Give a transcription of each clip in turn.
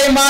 DJ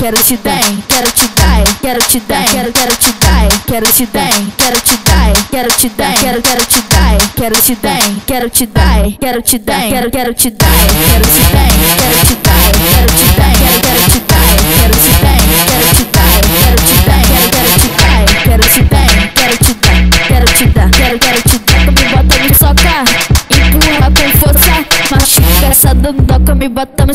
Quero te dar, quero te dar Quero te dar, quero, quero te dar Quero te dar, quero te dar Quero te dar, quero, quero te dar quero te dar, quero te dar, quero te dar, quero, quero te dar, quero te dar, quero te dar, quero te dar, quero, quero te dar, quero te dar, quero te dar, quero te dar, quero, quero te dar, quero te dar, quero te dar, quero te dar, quero, quero te dar, me bota me soca, empurra com força, machuca essa dandoca, me bota me